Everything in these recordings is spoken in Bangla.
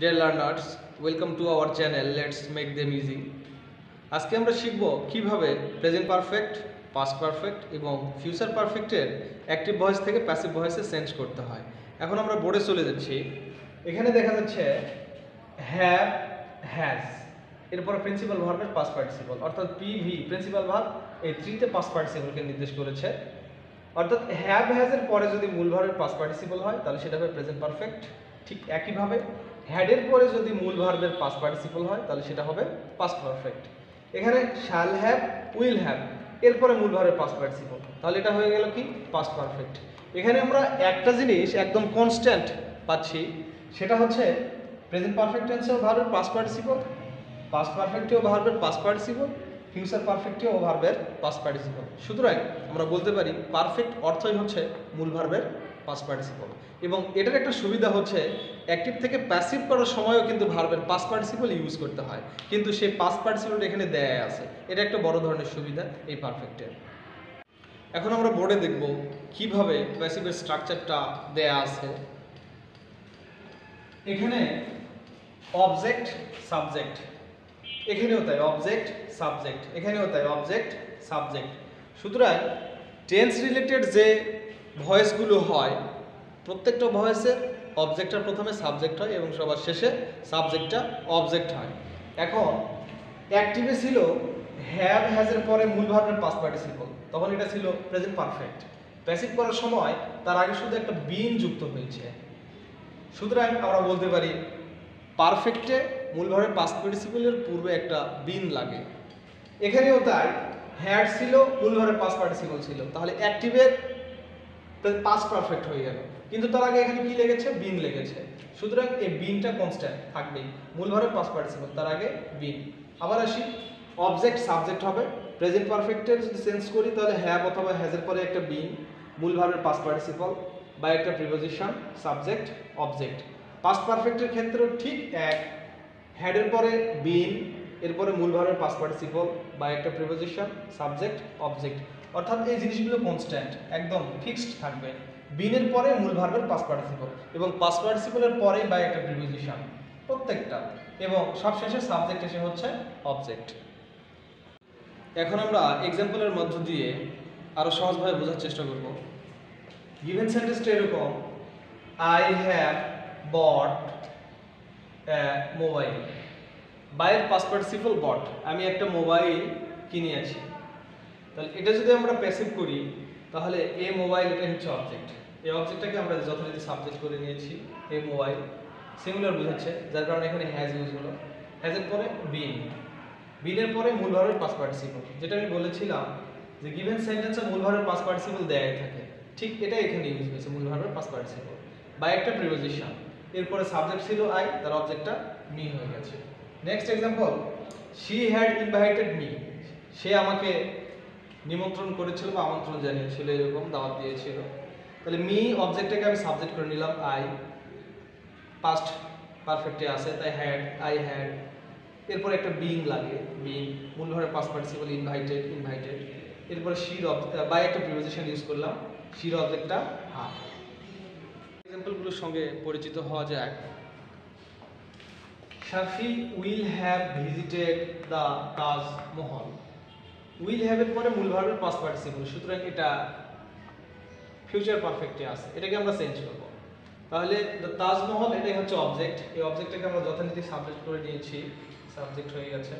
Dear learners welcome to our channel let's make them easy আজকে আমরা শিখব কীভাবে প্রেজেন্ট পারফেক্ট পাস্ট পারফেক্ট এবং ফিউচার পারফেক্টের অ্যাক্টিভ ভয়েস থেকে প্যাসিভ ভয়েসে চেঞ্জ করতে হয়। এখন আমরা বোর্ডে চলে যাচ্ছি। এখানে দেখা যাচ্ছে হ্যাভ হ্যাজ এরপরে প্রিন্সিপাল ভার্বের পাস্ট পার্টিসিপল অর্থাৎ পিভি প্রিন্সিপাল ভার্ব এই থ্রিতে পাস্ট পার্টিসিপলকে নির্দেশ করেছে। অর্থাৎ হ্যাভ হ্যাজের পরে যদি মূল ভার্বের পাস্ট পার্টিসিপল হয়, তাহলে সেটা হবে প্রেজেন্ট পারফেক্ট ঠিক একইভাবে। হ্যাডের পরে যদি মূল ভার্বের পাস্ট পার্টিসিপল হয়, তাহলে সেটা হবে পাস্ট পারফেক্ট এখানে শ্যাল হ্যাভ উইল হ্যাভ এরপরে মূল ভার্বের পাস্ট পার্টিসিপল তাহলে এটা হয়ে গেল কি? পাস্ট পারফেক্ট এখানে আমরা একটা জিনিস একদম কনস্ট্যান্ট পাচ্ছি, সেটা হচ্ছে প্রেজেন্ট পারফেক্ট টেন্সেও ভার্বের পাস্ট পার্টিসিপল পাস্ট পারফেক্টেও ভার্বের পাস্ট পার্টিসিপল ফিউচার পারফেক্টেও ভার্বের পাস্ট পার্টিসিপল সুতরাং আমরা বলতে পারি পারফেক্ট অর্থই হচ্ছে মূল ভার্বের পাস্ট পার্টিসিপল এবং এটার একটা সুবিধা হচ্ছে অ্যাক্টিভ থেকে প্যাসিভ করার সময়ও কিন্তু ভার্বের পাস্ট পার্টিসিপল ইউজ করতে হয়। কিন্তু সেই পাস্ট পার্টিসিপল এখানে দেয়া আছে। এটা একটা বড় ধরনের সুবিধা এই পারফেক্টের এখন আমরা বোর্ডে দেখব কীভাবে প্যাসিভের স্ট্রাকচারটা দেয়া আছে। এখানে অবজেক্ট সাবজেক্ট এখানেও তাই অবজেক্ট সাবজেক্ট এখানেও তাই অবজেক্ট সাবজেক্ট সুতরাং টেন্স রিলেটেড যে ভয়েসগুলো হয়, প্রত্যেকটা ভয়েসের অবজেক্টটা প্রথমে সাবজেক্ট হয় এবং সবার শেষে সাবজেক্টটা অবজেক্ট হয়। এখন অ্যাক্টিভে ছিল হ্যাভ হ্যাজের পরে মূল ভার্বের পাস পার্টিসিপল তখন এটা ছিল প্রেজেন্ট পারফেক্ট প্যাসিভ করার সময় তার আগে শুধু একটা বিন যুক্ত হয়েছে। সুতরাং আমরা বলতে পারি পারফেক্টে মূল ভার্বের পাস পার্টিসিপলের পূর্বে একটা বিন লাগে। এখানেও তাই হ্যাড ছিল, মূল ভার্বের পাস পার্টিসিপল ছিল। তাহলে অ্যাক্টিভের পাস পারফেক্ট হয়ে গেল। কিন্তু তার আগে এখানে কি লেগেছে? বিন লেগেছে। সুতরাং এই বিনটা কনস্ট্যান্ট থাকবেই। মূল ভার্বের পাস পার্টিসিপল তার আগে বিন আবার আসি অবজেক্ট সাবজেক্ট হবে। প্রেজেন্ট পারফেক্টের যদি চেঞ্জ করি, তাহলে হ্যাভ অথবা হ্যাজের পরে একটা বিন মূল ভার্বের পাস পার্টিসিপল বা একটা প্রিপোজিশন সাবজেক্ট অবজেক্ট পাস্ট পারফেক্টের ক্ষেত্রেও ঠিক এক। হ্যাডের পরে বিন এরপরে মূল ভার্বের পাস পার্টিসিপল বা একটা প্রিপোজিশন সাবজেক্ট অবজেক্ট অর্থাৎ এই জিনিসগুলো কনস্ট্যান্ট একদম ফিক্সড থাকবে। বিনের পরে মূল ভার্বের পাস পার্টিসিপল এবং পাস পার্টিসিপলের পরে বা একটা প্রিপোজিশন প্রত্যেকটা। এবং সবশেষে সাবজেক্ট এসে হচ্ছে অবজেক্ট এখন আমরা এক্সাম্পলের মধ্য দিয়ে আরও সহজভাবে বোঝার চেষ্টা করব। গিভেন সেন্টেন্সটা এরকম আই হ্যাভ বট মোবাইল বাইয়ের পাস পার্টিসিপল বট, আমি একটা মোবাইল কিনে আছি। তাহলে এটা যদি আমরা প্যাসিভ করি, তাহলে এ মোবাইল এটা হচ্ছে অবজেক্ট এই অবজেক্টটাকে আমরা যথারীতি সাবজেক্ট করে নিয়েছি, এ মোবাইল সিঙ্গুলার বোঝাচ্ছে যার কারণে এখানে হ্যাজ ইউজ হলো। হ্যাজের পরে বিন বিনের পরে মূল ভাবের পাস পার্টিসিপল যেটা আমি বলেছিলাম যে গিভেন সেন্টেন্সে মূল ভাবের পাস পার্টিসিপল দেয়াই থাকে, ঠিক এটা এখানে ইউজ হয়েছে মূল ভাবের পাস বা একটা প্রিপোজিশন এরপরে সাবজেক্ট ছিল আই তার অবজেক্টটা মি হয়ে গেছে। Next example she had invited me সে আমাকে নিমন্ত্রণ করেছিল বা আমন্ত্রণ জানিয়েছিল, এরকম দাওয়াত দিয়েছিল। তাহলে মি অবজেক্টটাকে আমি সাবজেক্ট করে নিলাম আই পাস্ট পারফেক্টে আছে, তাই হ্যাড আই হ্যাড এরপর একটা বিং লাগে বিং মূল ধরে পাস পার্টিসিপল ইনভাইটেড ইনভাইটেড এরপরে শির বাই একটা প্রিপোজিশন ইউজ করলাম শির অবজেক্টটা হ্যাঁ এক্সাম্পলগুলোর সঙ্গে পরিচিত হওয়া যায় Shafi will have visited the Taj Mahal will হ্যাভের পরে মূল ভার্বের পাস পার্টিসিপল সুতরাং এটা ফিউচার পারফেক্টে আছে। এটাকে আমরা চেঞ্জ করব। তাহলে দ্য তাজমহল এটাই হচ্ছে অবজেক্ট এই অবজেক্টটাকে আমরা যথারীতি সাবজেক্ট করে নিয়েছি। সাবজেক্ট হয়ে গেছে।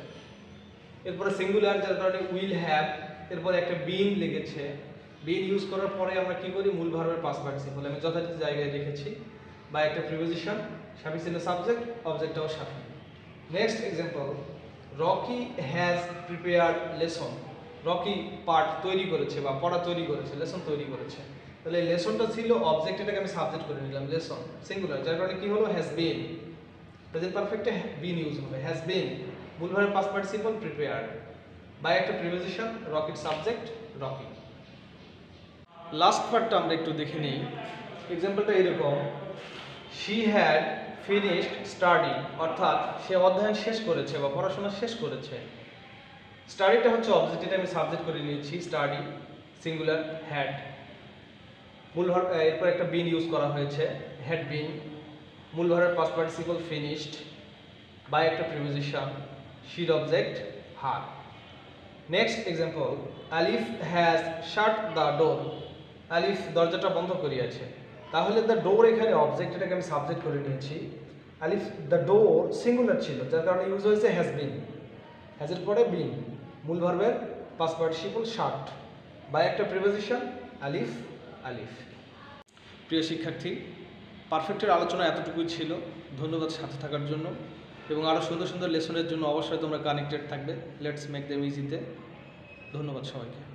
এরপরে সিঙ্গুলার যার কারণে উইল হ্যাভ এরপরে একটা বিন লেগেছে। বিন ইউজ করার পরে আমরা কি করি? মূল ভার্বের পাস পার্টিসিপল আমি যথারীতি জায়গায় রেখেছি। বা একটা প্রিপোজিশন সাফি সাবজেক্ট অবজেক্টটাও সাফি। Next example Rocky has prepared lesson Rocky part তৈরি করেছে বা পড়া তৈরি করেছে লেসন তৈরি করেছে। তাহলে লেসনটা ছিল অবজেক্ট এটাকে আমি সাবজেক্ট করে নিলাম লেসন সিঙ্গুলার যার কারণে কি হলো? হ্যাজ বিন প্রেজেন্ট পারফেক্টে বিন ইউজ হবে হ্যাজ বিন মূল ভার্বের পাস পার্টিসিপল প্রিপেয়ার্ড বাই একটা প্রিপোজিশন রকিট সাবজেক্ট রকি লাস্ট পার্টটা আমরা একটু দেখে নিই। এক্সাম্পলটা এরকম শি হ্যাড ফিনিশড স্টাডি অর্থাৎ সে অধ্যয়ন শেষ করেছে বা পড়াশোনা শেষ করেছে। স্টাডিটা হচ্ছে অবজেক্ট এটা আমি সাবজেক্ট করে নিয়েছি স্টাডি সিঙ্গুলার হ্যাড মূল এরপর একটা বিন ইউজ করা হয়েছে হ্যাড বিন মূল ভার্বের পাস্ট পার্টিসিপল ফিনিশড বাই একটা preposition শিড object her next example Alif has shut the door Alif দরজাটা বন্ধ করিয়াছে। তাহলে দ্য ডোর এখানে অবজেক্ট এটাকে আমি সাবজেক্ট করে নিয়েছি। আলিফ দ্য ডোর সিঙ্গুলার ছিল, যার কারণে ইউজ হয়েছে হ্যাজ বিন হ্যাজের পরে বিন মূল ভার্বের পাস পার্টিসিপল শার্ট বা একটা প্রিপোজিশন আলিফ আলিফ। প্রিয় শিক্ষার্থী পারফেক্টের আলোচনা এতটুকুই ছিল। ধন্যবাদ সাথে থাকার জন্য। এবং আরও সুন্দর সুন্দর লেসনের জন্য অবশ্যই তোমরা কানেক্টেড থাকবে। লেটস মেক দেম ইজিতে ধন্যবাদ সবাইকে।